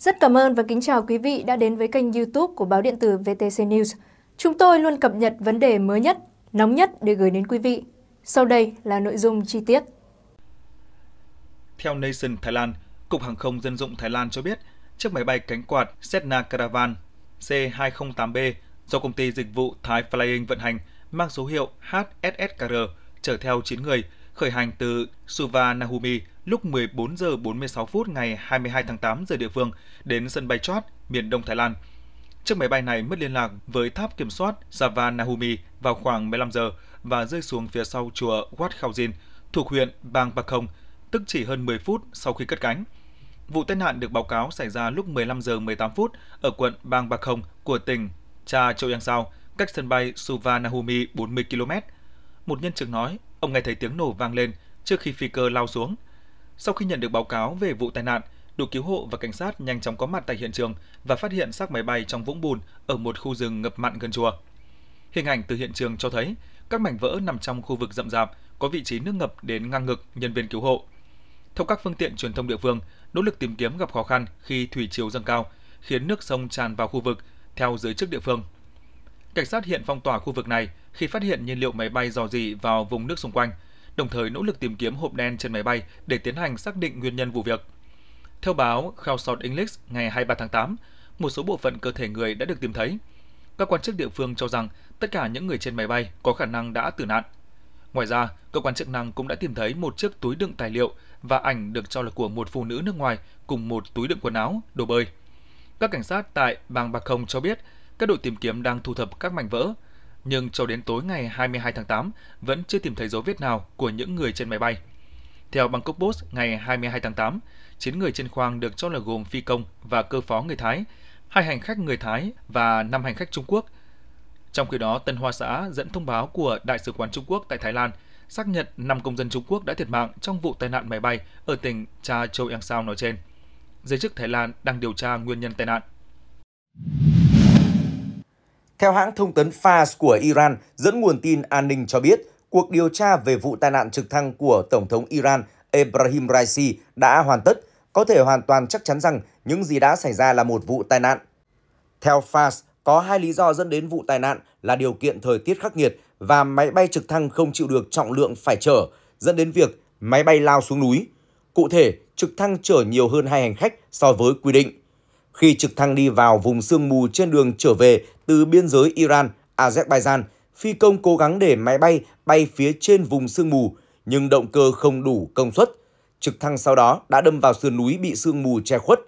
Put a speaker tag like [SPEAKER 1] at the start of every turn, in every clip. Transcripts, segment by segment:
[SPEAKER 1] Rất cảm ơn và kính chào quý vị đã đến với kênh YouTube của báo điện tử VTC News. Chúng tôi luôn cập nhật vấn đề mới nhất, nóng nhất để gửi đến quý vị. Sau đây là nội dung chi tiết.
[SPEAKER 2] Theo Nation Thái Lan, Cục Hàng không Dân dụng Thái Lan cho biết, chiếc máy bay cánh quạt Cessna Caravan C208B do công ty dịch vụ Thái Flying vận hành mang số hiệu HSSKR chở theo 9 người khởi hành từ Suvarnabhumi lúc 14 giờ 46 phút ngày 22 tháng 8 giờ địa phương đến sân bay Chot, miền Đông Thái Lan. Chiếc máy bay này mất liên lạc với tháp kiểm soát Savanahumi vào khoảng 15 giờ và rơi xuống phía sau chùa Wat Khaujin thuộc huyện Bang Pakong, tức chỉ hơn 10 phút sau khi cất cánh. Vụ tai nạn được báo cáo xảy ra lúc 15 giờ 18 phút ở quận Bang Pakong của tỉnh Cha Châu Yang Sao, cách sân bay Suvarnabhumi 40 km. Một nhân chứng nói, ông nghe thấy tiếng nổ vang lên trước khi phi cơ lao xuống. Sau khi nhận được báo cáo về vụ tai nạn, đội cứu hộ và cảnh sát nhanh chóng có mặt tại hiện trường và phát hiện xác máy bay trong vũng bùn ở một khu rừng ngập mặn gần chùa. Hình ảnh từ hiện trường cho thấy các mảnh vỡ nằm trong khu vực rậm rạp, có vị trí nước ngập đến ngang ngực nhân viên cứu hộ. Theo các phương tiện truyền thông địa phương, nỗ lực tìm kiếm gặp khó khăn khi thủy chiều dâng cao, khiến nước sông tràn vào khu vực, theo giới chức địa phương. Cảnh sát hiện phong tỏa khu vực này khi phát hiện nhiên liệu máy bay dò dỉ vào vùng nước xung quanh, đồng thời nỗ lực tìm kiếm hộp đen trên máy bay để tiến hành xác định nguyên nhân vụ việc. Theo báo South English ngày 23 tháng 8, một số bộ phận cơ thể người đã được tìm thấy. Các quan chức địa phương cho rằng tất cả những người trên máy bay có khả năng đã tử nạn. Ngoài ra, cơ quan chức năng cũng đã tìm thấy một chiếc túi đựng tài liệu và ảnh được cho là của một phụ nữ nước ngoài cùng một túi đựng quần áo, đồ bơi. Các cảnh sát tại bang Bạc Không cho biết các đội tìm kiếm đang thu thập các mảnh vỡ, nhưng cho đến tối ngày 22 tháng 8 vẫn chưa tìm thấy dấu vết nào của những người trên máy bay. Theo Bangkok Post ngày 22 tháng 8, 9 người trên khoang được cho là gồm phi công và cơ phó người Thái, hai hành khách người Thái và 5 hành khách Trung Quốc. Trong khi đó, Tân Hoa Xã dẫn thông báo của Đại sứ quán Trung Quốc tại Thái Lan xác nhận 5 công dân Trung Quốc đã thiệt mạng trong vụ tai nạn máy bay ở tỉnh Cha Châu Yang Sao nói trên. Giới chức Thái Lan đang điều tra nguyên nhân tai nạn.
[SPEAKER 3] Theo hãng thông tấn Fars của Iran dẫn nguồn tin an ninh cho biết, cuộc điều tra về vụ tai nạn trực thăng của Tổng thống Iran Ebrahim Raisi đã hoàn tất, có thể hoàn toàn chắc chắn rằng những gì đã xảy ra là một vụ tai nạn. Theo Fars, có hai lý do dẫn đến vụ tai nạn là điều kiện thời tiết khắc nghiệt và máy bay trực thăng không chịu được trọng lượng phải chở, dẫn đến việc máy bay lao xuống núi. Cụ thể, trực thăng chở nhiều hơn hai hành khách so với quy định. Khi trực thăng đi vào vùng sương mù trên đường trở về từ biên giới Iran, Azerbaijan, phi công cố gắng để máy bay bay phía trên vùng sương mù, nhưng động cơ không đủ công suất. Trực thăng sau đó đã đâm vào sườn núi bị sương mù che khuất.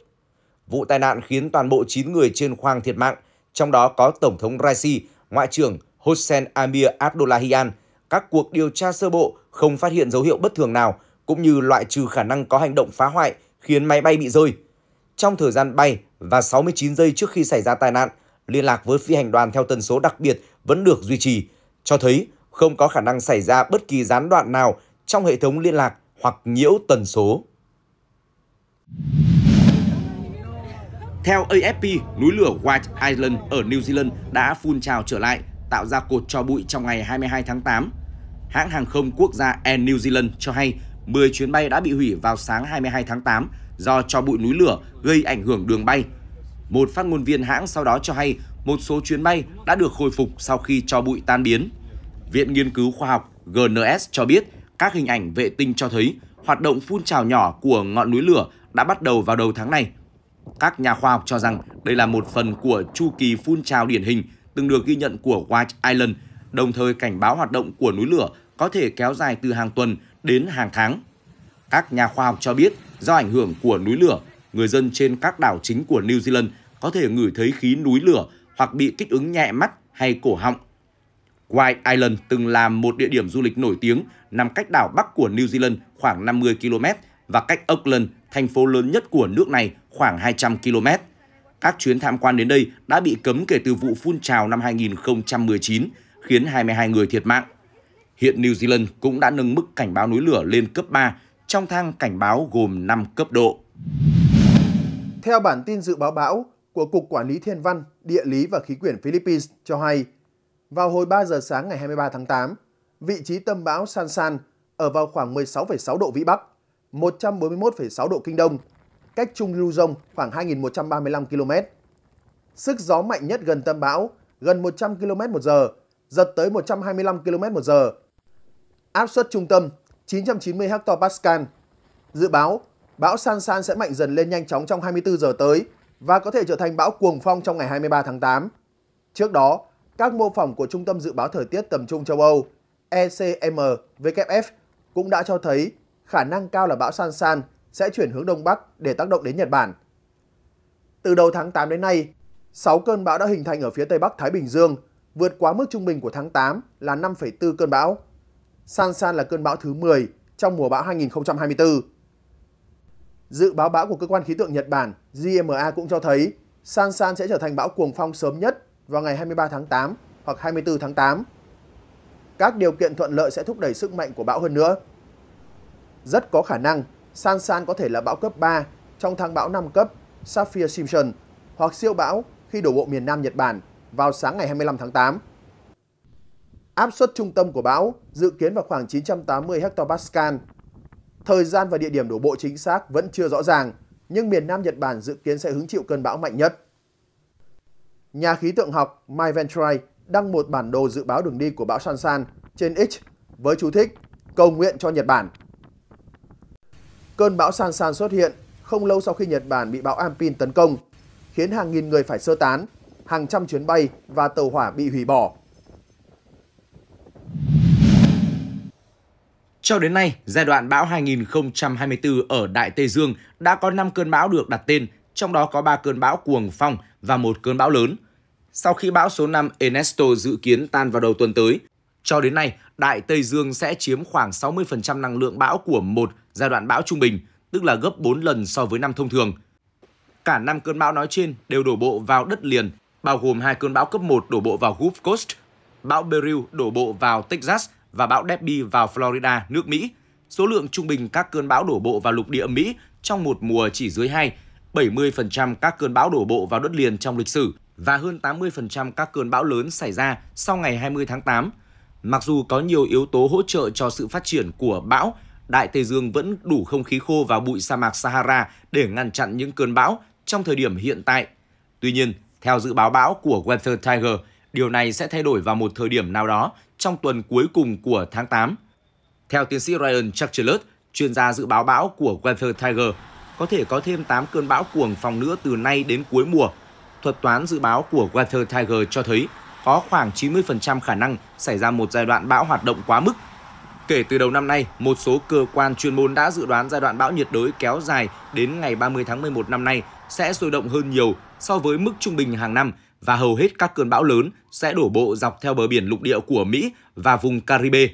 [SPEAKER 3] Vụ tai nạn khiến toàn bộ 9 người trên khoang thiệt mạng, trong đó có Tổng thống Raisi, Ngoại trưởng Hossein Amir Abdullahian. Các cuộc điều tra sơ bộ không phát hiện dấu hiệu bất thường nào, cũng như loại trừ khả năng có hành động phá hoại khiến máy bay bị rơi. Trong thời gian bay và 69 giây trước khi xảy ra tai nạn, liên lạc với phi hành đoàn theo tần số đặc biệt vẫn được duy trì, cho thấy không có khả năng xảy ra bất kỳ gián đoạn nào trong hệ thống liên lạc hoặc nhiễu tần số. Theo AFP, núi lửa White Island ở New Zealand đã phun trào trở lại, tạo ra cột tro bụi trong ngày 22 tháng 8. Hãng hàng không quốc gia Air New Zealand cho hay 10 chuyến bay đã bị hủy vào sáng 22 tháng 8 do cho bụi núi lửa gây ảnh hưởng đường bay. Một phát ngôn viên hãng sau đó cho hay một số chuyến bay đã được khôi phục sau khi cho bụi tan biến. Viện Nghiên cứu Khoa học GNS cho biết các hình ảnh vệ tinh cho thấy hoạt động phun trào nhỏ của ngọn núi lửa đã bắt đầu vào đầu tháng này. Các nhà khoa học cho rằng đây là một phần của chu kỳ phun trào điển hình từng được ghi nhận của White Island, đồng thời cảnh báo hoạt động của núi lửa có thể kéo dài từ hàng tuần đến hàng tháng. Các nhà khoa học cho biết do ảnh hưởng của núi lửa, người dân trên các đảo chính của New Zealand có thể ngửi thấy khí núi lửa hoặc bị kích ứng nhẹ mắt hay cổ họng. White Island từng là một địa điểm du lịch nổi tiếng nằm cách đảo Bắc của New Zealand khoảng 50 km và cách Auckland, thành phố lớn nhất của nước này, khoảng 200 km. Các chuyến tham quan đến đây đã bị cấm kể từ vụ phun trào năm 2019, khiến 22 người thiệt mạng. Hiện New Zealand cũng đã nâng mức cảnh báo núi lửa lên cấp 3 trong thang cảnh báo gồm 5 cấp độ.
[SPEAKER 4] Theo bản tin dự báo bão của Cục Quản lý Thiên văn, Địa lý và Khí quyển Philippines cho hay, vào hồi 3 giờ sáng ngày 23 tháng 8, vị trí tâm bão San San ở vào khoảng 16,6 độ Vĩ Bắc, 141,6 độ Kinh Đông. cách trung lưu khoảng 2.135 km. Sức gió mạnh nhất gần tâm bão gần 100 km một giờ, giật tới 125 km một giờ. Áp suất trung tâm 990 hectopascal. Dự báo, bão San San sẽ mạnh dần lên nhanh chóng trong 24 giờ tới và có thể trở thành bão cuồng phong trong ngày 23 tháng 8. Trước đó, các mô phỏng của Trung tâm Dự báo Thời tiết Tầm trung châu Âu ECMWF cũng đã cho thấy khả năng cao là bão San San sẽ chuyển hướng Đông Bắc để tác động đến Nhật Bản. Từ đầu tháng 8 đến nay, 6 cơn bão đã hình thành ở phía Tây Bắc Thái Bình Dương, vượt quá mức trung bình của tháng 8 là 5,4 cơn bão. San San là cơn bão thứ 10 trong mùa bão 2024. Dự báo bão của cơ quan khí tượng Nhật Bản GMA cũng cho thấy San San sẽ trở thành bão cuồng phong sớm nhất vào ngày 23 tháng 8 hoặc 24 tháng 8. Các điều kiện thuận lợi sẽ thúc đẩy sức mạnh của bão hơn nữa. Rất có khả năng San San có thể là bão cấp 3 trong tháng bão 5 cấp Saffir-Simpson hoặc siêu bão khi đổ bộ miền Nam Nhật Bản vào sáng ngày 25 tháng 8. Áp suất trung tâm của bão dự kiến vào khoảng 980 hectopascal. Thời gian và địa điểm đổ bộ chính xác vẫn chưa rõ ràng, nhưng miền Nam Nhật Bản dự kiến sẽ hứng chịu cơn bão mạnh nhất. Nhà khí tượng học Mike Ventry đăng một bản đồ dự báo đường đi của bão Sansan trên X với chú thích cầu nguyện cho Nhật Bản. Cơn bão Sansan xuất hiện không lâu sau khi Nhật Bản bị bão Ampin tấn công, khiến hàng nghìn người phải sơ tán, hàng trăm chuyến bay và tàu hỏa bị hủy bỏ.
[SPEAKER 3] Cho đến nay, giai đoạn bão 2024 ở Đại Tây Dương đã có 5 cơn bão được đặt tên, trong đó có 3 cơn bão cuồng phong và một cơn bão lớn. Sau khi bão số 5 Ernesto dự kiến tan vào đầu tuần tới, cho đến nay, Đại Tây Dương sẽ chiếm khoảng 60% năng lượng bão của một giai đoạn bão trung bình, tức là gấp 4 lần so với năm thông thường. Cả năm cơn bão nói trên đều đổ bộ vào đất liền, bao gồm hai cơn bão cấp 1 đổ bộ vào Gulf Coast, bão Beryl đổ bộ vào Texas và bão Debbie vào Florida, nước Mỹ. Số lượng trung bình các cơn bão đổ bộ vào lục địa Mỹ trong một mùa chỉ dưới 2, 70% các cơn bão đổ bộ vào đất liền trong lịch sử và hơn 80% các cơn bão lớn xảy ra sau ngày 20 tháng 8. Mặc dù có nhiều yếu tố hỗ trợ cho sự phát triển của bão, Đại Tây Dương vẫn đủ không khí khô và bụi sa mạc Sahara để ngăn chặn những cơn bão trong thời điểm hiện tại. Tuy nhiên, theo dự báo bão của Weather Tiger, điều này sẽ thay đổi vào một thời điểm nào đó trong tuần cuối cùng của tháng 8. Theo tiến sĩ Ryan Churchillot, chuyên gia dự báo bão của Weather Tiger, có thể có thêm 8 cơn bão cuồng phong nữa từ nay đến cuối mùa. Thuật toán dự báo của Weather Tiger cho thấy có khoảng 90% khả năng xảy ra một giai đoạn bão hoạt động quá mức. Kể từ đầu năm nay, một số cơ quan chuyên môn đã dự đoán giai đoạn bão nhiệt đới kéo dài đến ngày 30 tháng 11 năm nay sẽ sôi động hơn nhiều so với mức trung bình hàng năm và hầu hết các cơn bão lớn sẽ đổ bộ dọc theo bờ biển lục địa của Mỹ và vùng Caribe.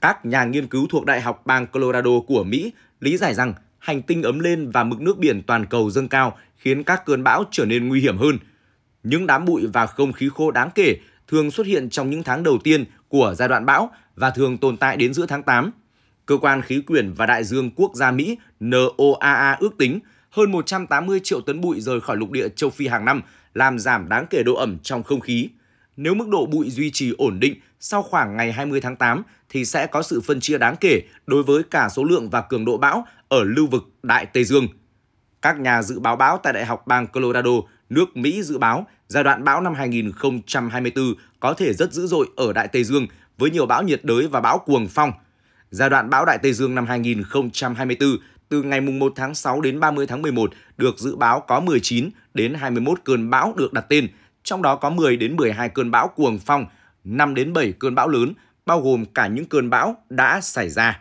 [SPEAKER 3] Các nhà nghiên cứu thuộc Đại học bang Colorado của Mỹ lý giải rằng hành tinh ấm lên và mực nước biển toàn cầu dâng cao khiến các cơn bão trở nên nguy hiểm hơn. Những đám bụi và không khí khô đáng kể thường xuất hiện trong những tháng đầu tiên của giai đoạn bão và thường tồn tại đến giữa tháng 8. Cơ quan khí quyển và đại dương quốc gia Mỹ NOAA ước tính hơn 180 triệu tấn bụi rời khỏi lục địa châu Phi hàng năm, làm giảm đáng kể độ ẩm trong không khí. Nếu mức độ bụi duy trì ổn định sau khoảng ngày 20 tháng 8 thì sẽ có sự phân chia đáng kể đối với cả số lượng và cường độ bão ở lưu vực Đại Tây Dương. Các nhà dự báo bão tại Đại học bang Colorado, nước Mỹ dự báo giai đoạn bão năm 2024 có thể rất dữ dội ở Đại Tây Dương với nhiều bão nhiệt đới và bão cuồng phong. Giai đoạn bão Đại Tây Dương năm 2024 từ ngày 1 tháng 6 đến 30 tháng 11 được dự báo có 19 đến 21 cơn bão được đặt tên, trong đó có 10 đến 12 cơn bão cuồng phong, 5 đến 7 cơn bão lớn, bao gồm cả những cơn bão đã xảy ra.